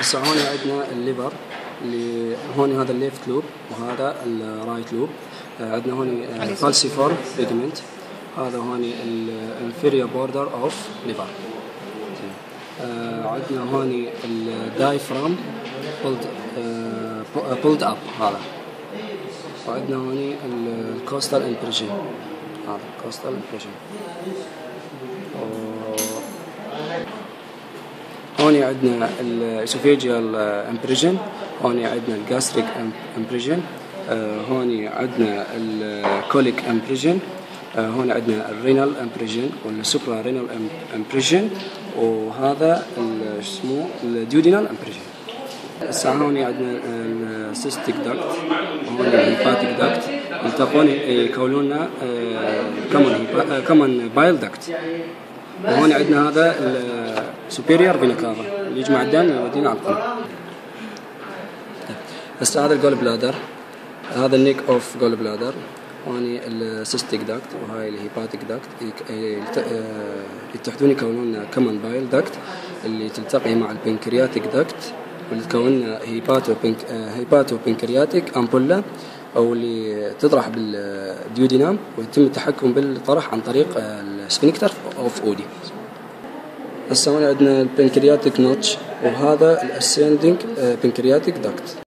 هسه هون عندنا ال liver اللي هون هذا ال left lobe وهذا ال right lobe. عندنا هون falciform ligament هذا هون ال inferior border of liver. عندنا هون ال diaphragm pulled pulled up هذا. وعندنا هون ال costal impression هذا costal impression هون عندنا ال esophageal impression هون عندنا ال gastric impression هون عندنا ال colic impression هون عندنا ال renal impression وال suprarenal impression وهذا اسمه ال duodenal impression هسه هون عندنا ال cystic duct وهون ال hepatic duct يلتقون يكونون لنا common bile duct وهون عندنا هذا ال superior vena cava اللي يجمع الدم يودينا على القلب هسه هذا ال gallbladder. هذا ال neck of gallbladder. هون ال cystic duct وهاي ال hepatic duct. يتحدون يكونون common bile duct اللي تلتقي مع ال pancreatic duct واللي تكون hepato panc hepatopancreatic ampulla أو اللي تطرح بال duodenum ويتم التحكم بالطرح عن طريق ال sphincter of Oddi. هسه هون عندنا ال pancreatic notch وهذا ال ascending pancreatic duct